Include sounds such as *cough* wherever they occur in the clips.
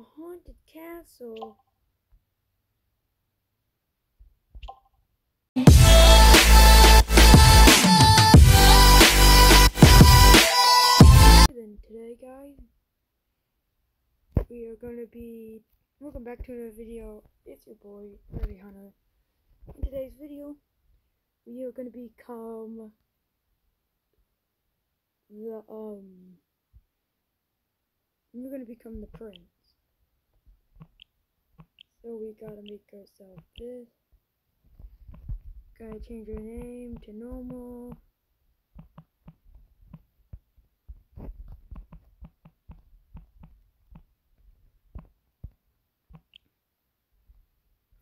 A haunted castle. Then today, guys, we are gonna be welcome back to another video. It's your boy, Harry Hunter. In today's video, we are gonna become the um we're gonna become the prince. So we gotta make ourselves this. Gotta change our name to normal.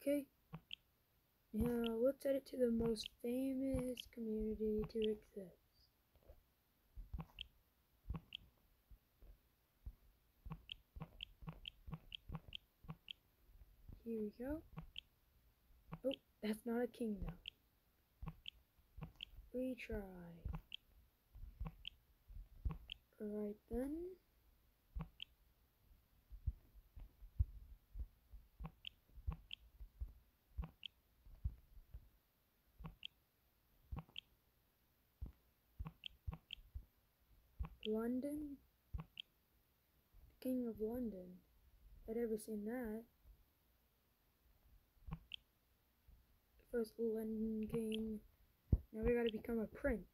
Okay. Now let's set it to the most famous community to exist. Here we go. Oh, that's not a kingdom. We try. Alright then. London? King of London. I'd ever seen that. First London King. Now we gotta become a prince.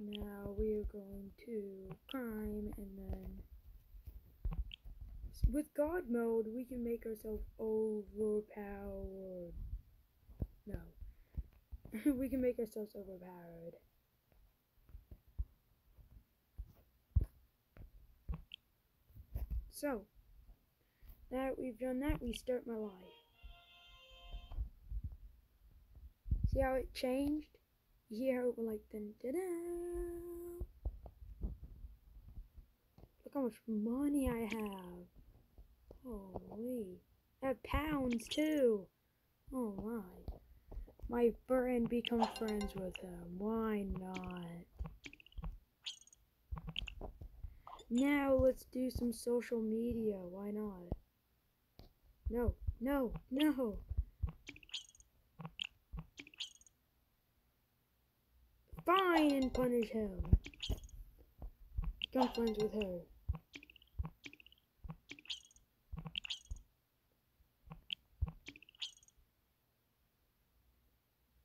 Now we are going to crime and then with God mode we can make ourselves overpowered. No. *laughs* we can make ourselves overpowered. So, now that we've done that, we start my life. See how it changed? It went like dun da da. Look how much money I have. Holy. I have pounds too. Oh my. My friend become friends with him. Why not? Now let's do some social media. Why not? No, no, no. Fine and punish him. Become friends with her.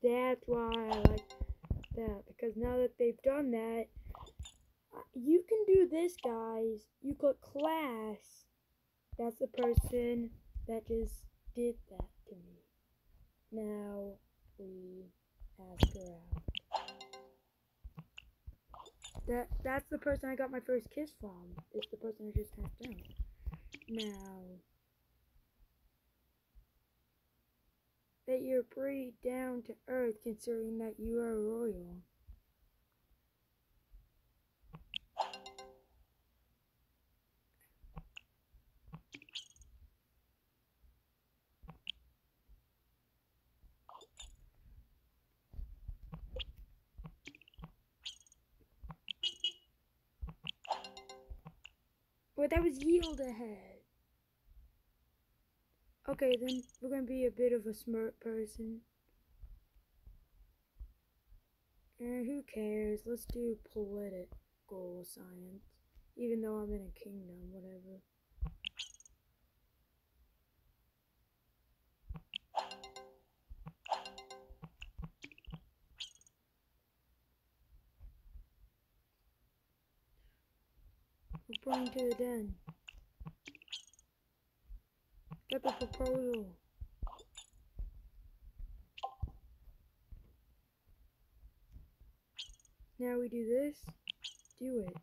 That's why I like that because now that they've done that, you can do this, guys. You click class. That's the person that just did that to me. Now we ask her out. That that's the person I got my first kiss from. It's the person I just asked out. Now that you're pretty down to earth considering that you are royal. But that was yield ahead. Okay, then we're gonna be a bit of a smart person. Who cares? Let's do political science. Even though I'm in a kingdom, whatever. We're going to the den. Get the proposal. Now we do this. Do it.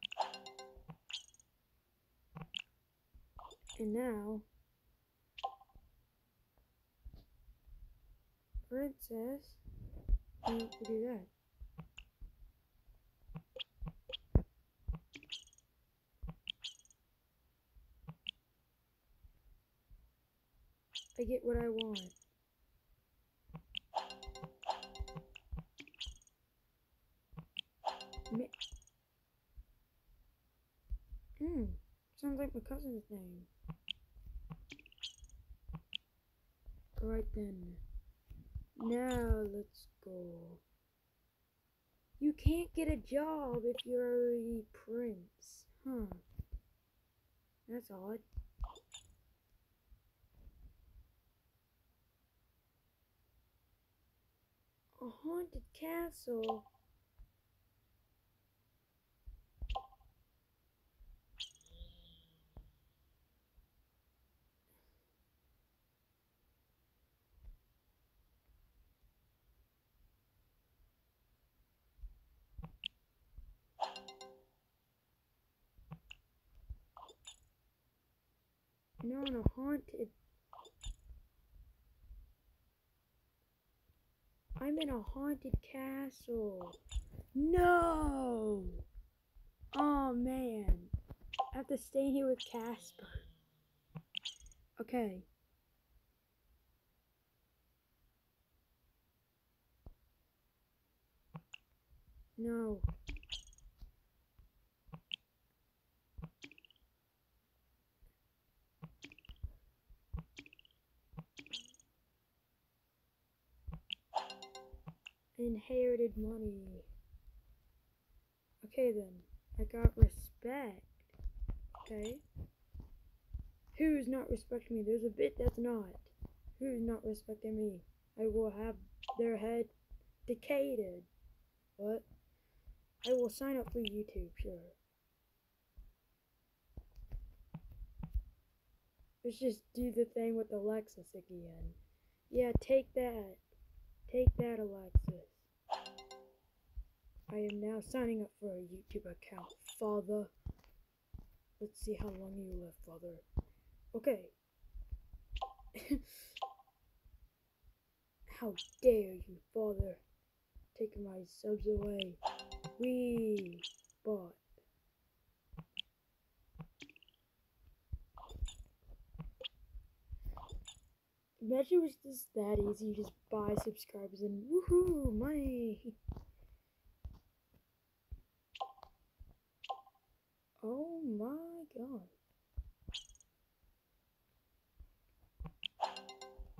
And now, princess, we do that. I get what I want. Hmm. Sounds like my cousin's name. Alright then. Now let's go. You can't get a job if you're a prince. Huh. That's odd. A haunted castle. No, no, haunted. I'm in a haunted castle. No! Oh man. I have to stay here with Casper. Okay. No. Inherited money. Okay then. I got respect. Okay. Who's not respecting me? There's a bit that's not. Who's not respecting me? I will have their head decayed. What? I will sign up for YouTube, sure. Let's just do the thing with Alexis again. Yeah, take that. Take that, Alexis. I am now signing up for a YouTube account, father. Let's see how long you live, father. Okay. *laughs* how dare you, father, taking my subs away. We bought. Imagine it was just that easy. You just buy subscribers and woohoo, money. *laughs* Oh my god.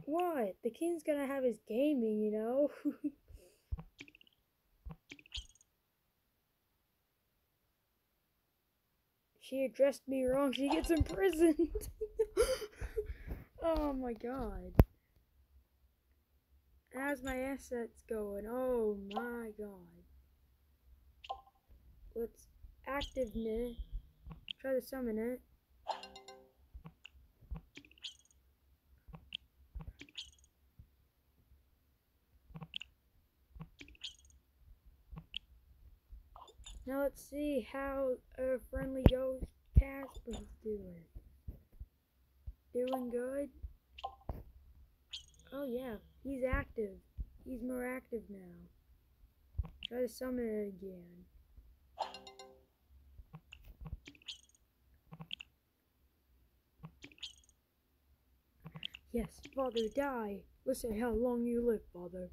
What? The king's gonna have his gaming, you know? *laughs* she addressed me wrong. She gets imprisoned. *laughs* oh my god. How's my assets going? Oh my god. Let's active it. Try to summon it. Now let's see how our friendly ghost Casper's doing. Doing good? Oh yeah, he's active. He's more active now. Try to summon it again. Yes, father, die. See how long you live, father.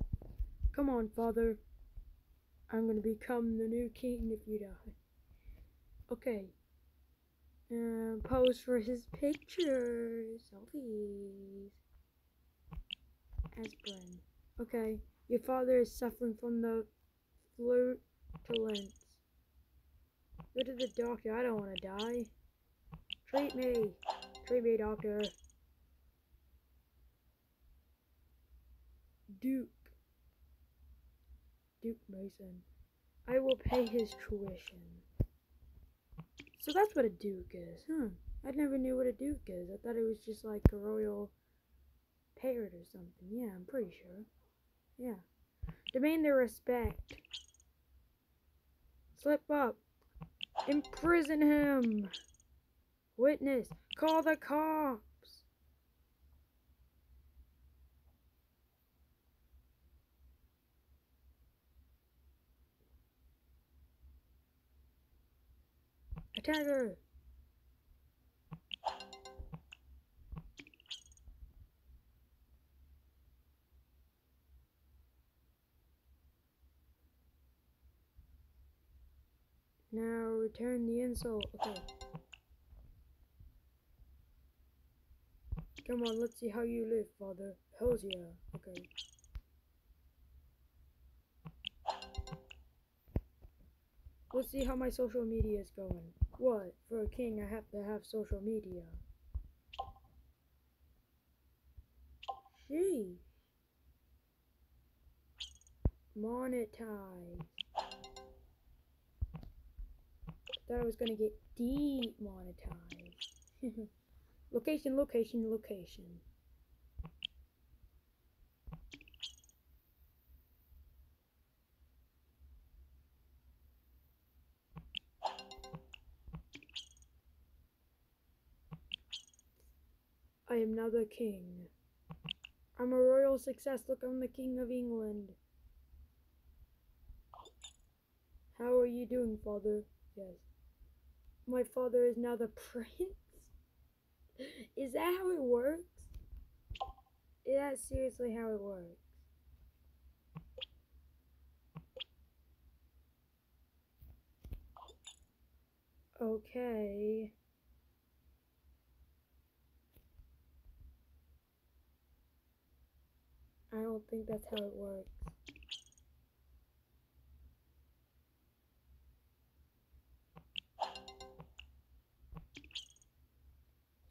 Come on, father. I'm gonna become the new king if you die. Okay. Um, pose for his pictures. As Bren. Okay. Your father is suffering from the flatulence. Go to the doctor. I don't want to die. Treat me. Treat me, doctor. Duke. Duke Mason. I will pay his tuition. So that's what a duke is, huh? I never knew what a duke is. I thought it was just like a royal parrot or something. Yeah, I'm pretty sure. Yeah. Demand their respect. Slip up. Imprison him. Witness. Call the cops. Her! Now return the insult. Okay. Come on, let's see how you live, father. Hells yeah. Okay. Let's see how my social media is going. What? For a king, I have to have social media. Sheesh. Monetize. Thought I was gonna get demonetized. *laughs* location, location, location. I am now the king. I'm a royal success. Look, I'm the king of England. How are you doing, father? Yes. My father is now the *laughs* prince? Is that how it works? Is that seriously how it works? Okay. Don't think that's how it works.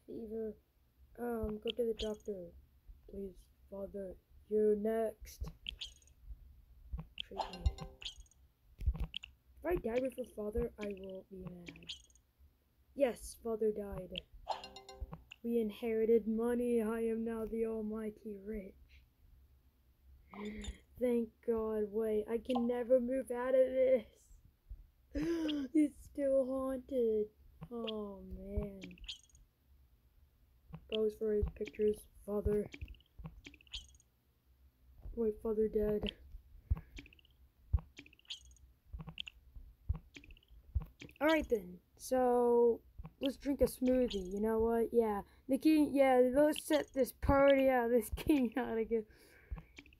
Fever. Um, go to the doctor. Please, father. You're next. Treat me. If I die before father, I will be mad. Yes, father died. We inherited money. I am now the almighty rich. Thank God. Wait, I can never move out of this. *gasps* it's still haunted. Oh, man. Pose for his pictures. Father. Wait, father dead. Alright then. So, let's drink a smoothie. You know what? Yeah. The king, yeah, let's set this party out. *laughs* This king gotta get,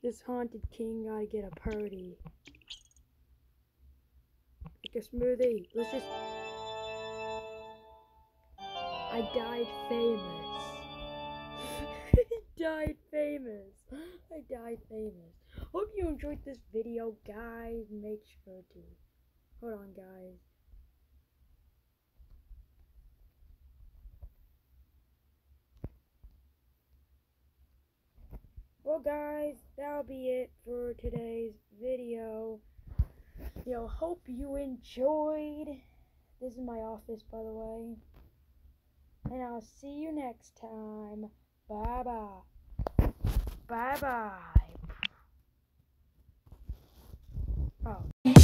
this haunted king gotta get a party. Make a smoothie. Let's just, I died famous. *laughs* I died famous. I died famous. Hope you enjoyed this video, guys. Make sure to, hold on, guys. Well, guys, that'll be it for today's video. You hope you enjoyed. This is my office, by the way. And I'll see you next time. Bye-bye. Bye-bye. Oh.